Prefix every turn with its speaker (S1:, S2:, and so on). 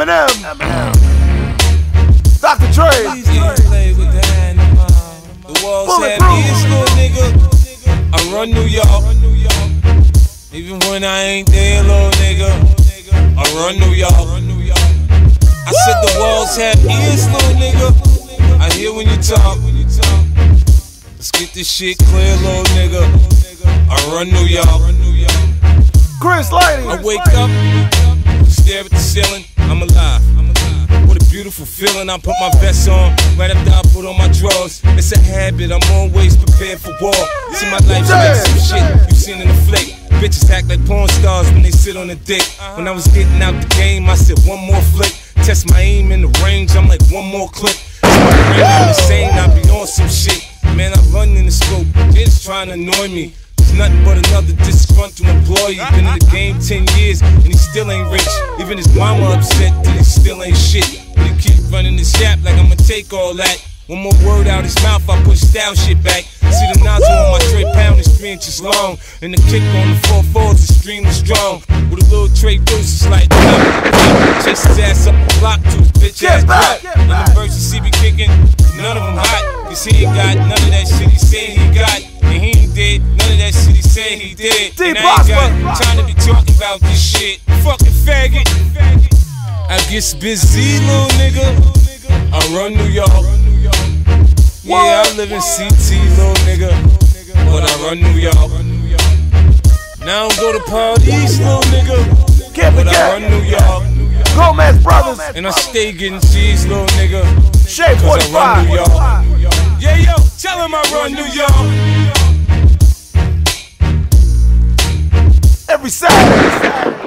S1: Eminem. Dr. Dre.
S2: play with the animal. The walls have ears, nigga. I run New York. Even when I ain't there, little nigga. I run New York. I said the walls have ears, little nigga. I hear when you talk. Let's get this shit clear, little nigga. I run New York.
S1: Chris Lighty.
S2: I wake up, stare at the ceiling, I'm alive. What a beautiful feeling. I put my vest on right after I put on my drawers. It's a habit, I'm always prepared for war. See, my life's like some shit you seen in the flick. Bitches act like porn stars when they sit on a dick. When I was getting out the game, I said one more flick. Test my aim in the range, I'm like one more clip. The same, I be on some shit. Man, I run in the scope, just trying to annoy me. He's nothing but another disgruntled employee. Been in the game 10 years and he still ain't rich. Even his mama upset that he still ain't shit. But he keep running his yap like I'ma take all that. One more word out his mouth, I push style shit back. See the nozzle on my tray pound is three inches long. And the kick on the four fours is extremely strong. With a little tray deuce, it's like Chase his ass up the block to his bitch ass back. And the verses he be kicking, none of them hot. Cause he ain't got none of that shit he said he got. And he ain't did none of that shit he said he did.
S1: D
S2: And I ain't got time to be talking about this shit. Fucking faggot. I get busy, little nigga. I run New York. Yeah, I live in CT, little nigga. But I run New York. Now I don't go to parties, little nigga.
S1: Can't
S2: But I run. New York.
S1: Gomez Brothers.
S2: And I stay getting cheese, little nigga.
S1: Shea
S2: Cause I run New
S1: 45.
S2: Yeah, yo, tell him I run New York.
S1: Saturday.